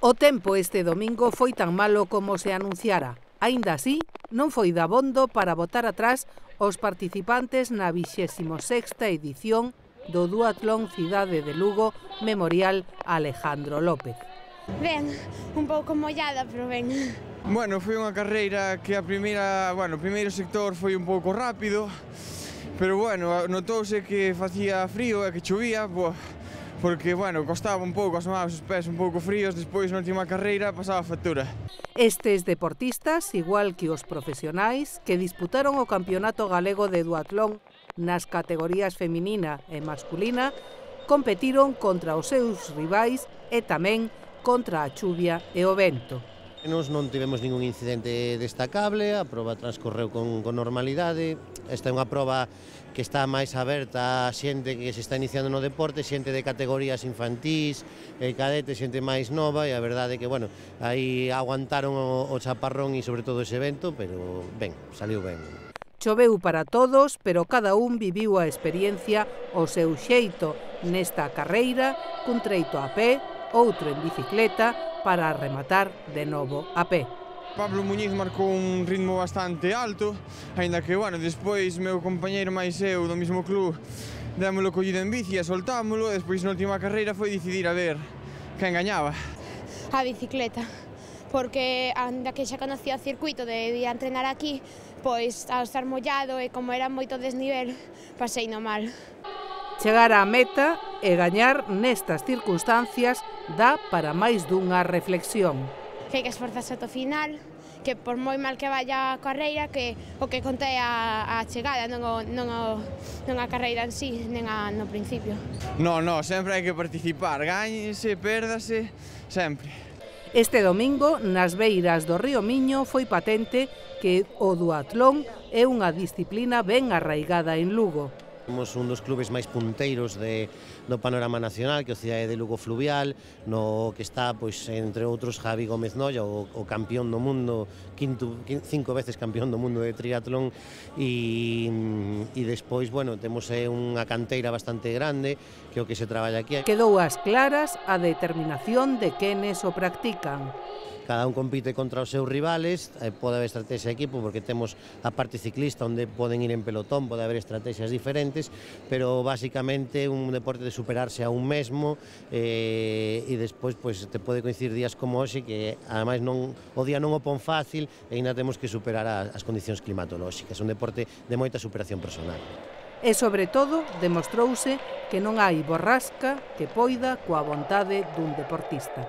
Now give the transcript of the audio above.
O tempo este domingo foi tan malo como se anunciara. Aínda así, non foi dabondo para botar atrás os participantes na 26ª edición do Duatlón Cidade de Lugo Memorial Alejandro López. Ben, un pouco mollada, pero ben. Bueno, foi unha carreira que a primeira, bueno, o primeiro sector foi un pouco rápido, pero bueno, notouse que facía frío e que chovía, boa, porque, bueno, costaba un pouco, asomaba os pés un pouco fríos, despois na última carreira pasaba factura. Estes deportistas, igual que os profesionais, que disputaron o Campeonato Galego de Duatlón nas categorías feminina e masculina, competiron contra os seus rivais e tamén contra a chuvia e o vento. Nos non tivemos ningún incidente destacable, a proba transcorreu con, con normalidade. Esta é unha proba que está máis aberta a xente que se está iniciando no deporte, xente de categorías infantís, eh, cadete, xente máis nova, e a verdade que, bueno, aí aguantaron o, o chaparrón e sobre todo ese evento, pero ben, saliu ben. Choveu para todos, pero cada un viviu a experiencia o seu xeito nesta carreira, cun treito a pé, outro en bicicleta, para rematar de novo a pé. Pablo Muñiz marcou un ritmo bastante alto, aínda que, bueno, despois meu compañeiro máis eu do mesmo club démolo collido en bici e soltámolo, e despois na última carreira foi decidir a ver quen gañaba. A bicicleta, porque anda que xa conocía o circuito de ir a entrenar aquí, pois ao estar mollado e como era moito desnivel, pasei no mal. Chegar á meta e gañar nestas circunstancias dá para máis dunha reflexión. Que hai que esforzarse ata o final, que por moi mal que vaya a carreira, que o que conta é a, a chegada, non, o, non, o, non a carreira en sí, nen a, no principio. No, no, sempre hai que participar, gañese, pérdase, sempre. Este domingo, nas beiras do río Miño, foi patente que o duatlón é unha disciplina ben arraigada en Lugo. Somos un dos clubes máis punteiros de, do panorama nacional, que é o Cidade de Lugo Fluvial, no que está, pois, entre outros, Javi Gómez Noya, o, o campeón do mundo, quinto, cinco veces campeón do mundo de triatlón, e, e despois, bueno, temos eh, unha canteira bastante grande, que é o que se traballa aquí. Quedou as claras a determinación de quenes o practican cada un compite contra os seus rivales, eh, pode haber estrategia de equipo porque temos a parte ciclista onde poden ir en pelotón, pode haber estrategias diferentes, pero basicamente un deporte de superarse a un mesmo eh, e despois pues, te pode coincidir días como hoxe que ademais non, o día non o pon fácil e ainda temos que superar a, as condicións climatolóxicas, un deporte de moita superación personal. E sobre todo demostrouse que non hai borrasca que poida coa vontade dun deportista.